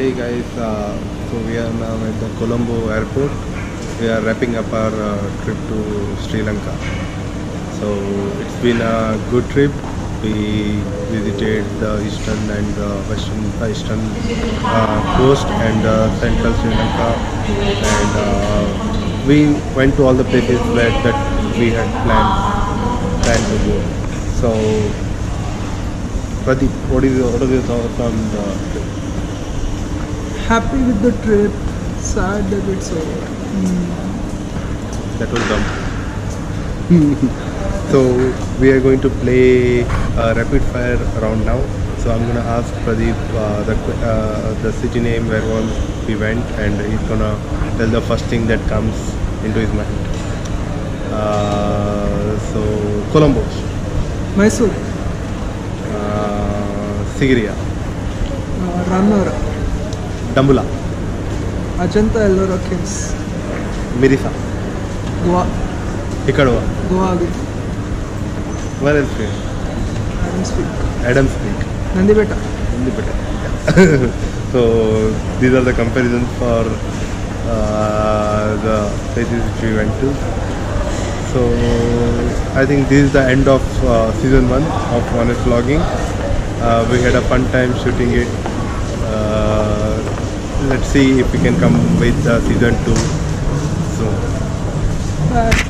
Hey guys, uh, so we are now at the Colombo airport. We are wrapping up our uh, trip to Sri Lanka. So it's been a good trip. We visited the eastern and the western, uh, eastern uh, coast and uh, central Sri Lanka, and uh, we went to all the places where that we had planned planned to go. So, Pradeep, what is your what are your thoughts on the trip? Happy with the trip, sad that it's over. That was dumb. so we are going to play a rapid fire round now. So I'm gonna ask Pradeep uh, the uh, the city name where all we went, and he's gonna tell the first thing that comes into his mind. Uh, so Colombo, Mysore, uh, Sigiriya, uh, Rannora, Dambulla. Ajanta Ellora Ellora caves Goa. Goa Goa again. Where else Adams Peak. Adams Peak. Nandipeta. Nandipeta. Yeah. so these are the comparisons for uh, the places which we went to. So I think this is the end of uh, season one of Honest Vlogging. Uh, we had a fun time shooting it. Uh, Let's see if we can come with uh, season two soon. Bye.